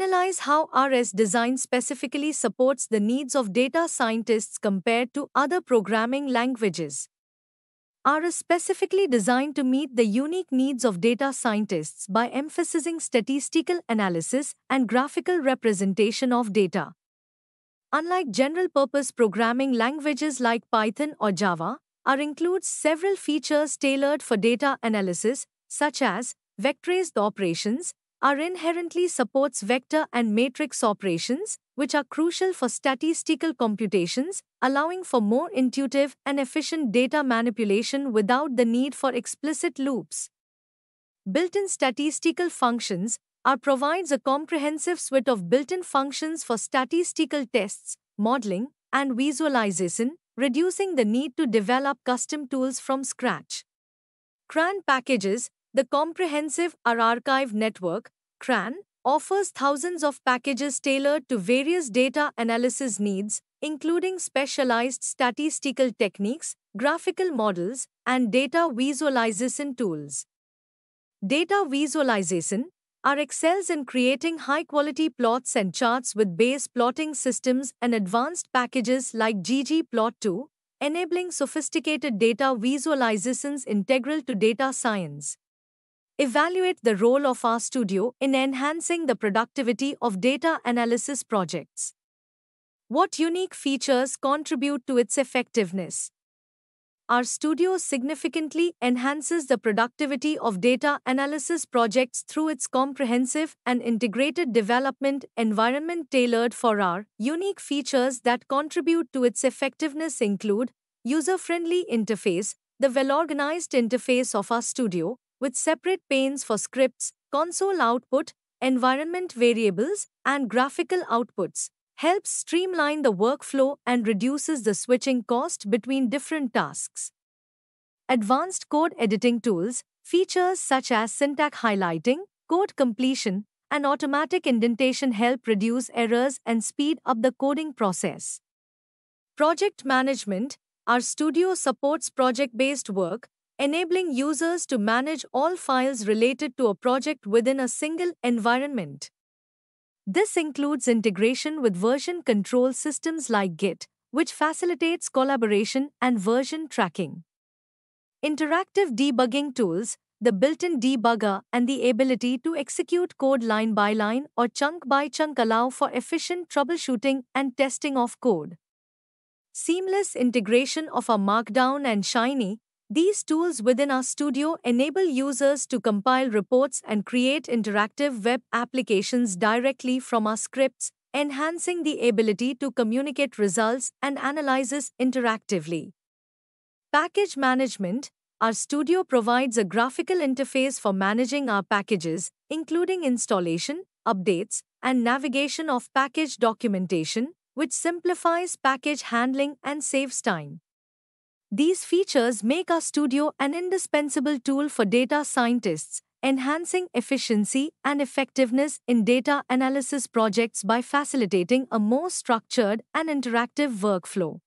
Analyze how R's design specifically supports the needs of data scientists compared to other programming languages. R is specifically designed to meet the unique needs of data scientists by emphasizing statistical analysis and graphical representation of data. Unlike general purpose programming languages like Python or Java, R includes several features tailored for data analysis, such as vectorized operations, R inherently supports vector and matrix operations, which are crucial for statistical computations, allowing for more intuitive and efficient data manipulation without the need for explicit loops. Built-in statistical functions R provides a comprehensive suite of built-in functions for statistical tests, modeling, and visualization, reducing the need to develop custom tools from scratch. CRAN packages the Comprehensive R Archive Network, CRAN, offers thousands of packages tailored to various data analysis needs, including specialized statistical techniques, graphical models, and data visualization tools. Data visualization R excels in creating high quality plots and charts with base plotting systems and advanced packages like ggplot2, enabling sophisticated data visualizations integral to data science. Evaluate the role of RStudio in enhancing the productivity of data analysis projects. What unique features contribute to its effectiveness? RStudio significantly enhances the productivity of data analysis projects through its comprehensive and integrated development environment tailored for R. Unique features that contribute to its effectiveness include user friendly interface, the well organized interface of RStudio, with separate panes for scripts, console output, environment variables, and graphical outputs, helps streamline the workflow and reduces the switching cost between different tasks. Advanced code editing tools, features such as syntax highlighting, code completion, and automatic indentation help reduce errors and speed up the coding process. Project management, RStudio supports project based work, enabling users to manage all files related to a project within a single environment. This includes integration with version control systems like Git, which facilitates collaboration and version tracking. Interactive debugging tools, the built in debugger, and the ability to execute code line by line or chunk by chunk allow for efficient troubleshooting and testing of code. Seamless integration of R Markdown and Shiny, these tools within RStudio enable users to compile reports and create interactive web applications directly from R scripts, enhancing the ability to communicate results and analysis interactively. Package management RStudio provides a graphical interface for managing R packages, including installation, updates, and navigation of package documentation, which simplifies package handling and saves time. These features make RStudio an indispensable tool for data scientists, enhancing efficiency and effectiveness in data analysis projects by facilitating a more structured and interactive workflow.